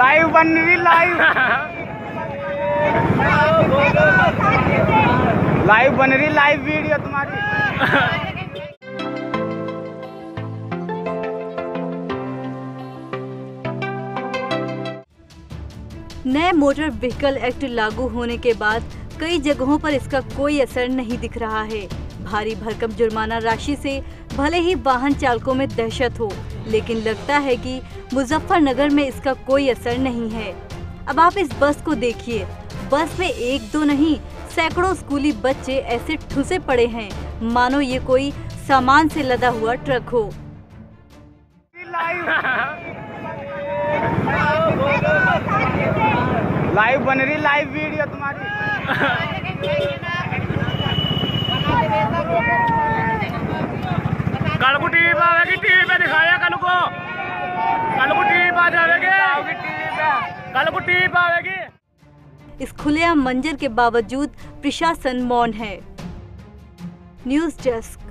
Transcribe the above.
Live बन रही live live बन रही लाइव वीडियो तुम्हारी। नए मोटर व्हीकल एक्ट लागू होने के बाद कई जगहों पर इसका कोई असर नहीं दिख रहा है। भारी भरकम जुर्माना राशि से भले ही वाहन चालकों में दहशत हो, लेकिन लगता है कि मुजफ्फरनगर में इसका कोई असर नहीं है। अब आप इस बस को देखिए। बस में एक दो नहीं, सैकड़ों स्कूली बच्चे ऐसे ठुसे पड़े हैं। मानो ये कोई सामान से लदा हुआ ट्रक हो। लाइव बन रही लाइव वीडियो तुम्हारी कल को टीवी पे आवेगी टीवी पे दिखाया कल को कल को टीवी पे आ जाएगी टीवी इस खुलेआम मंजर के बावजूद प्रशासन मौन है। News desk.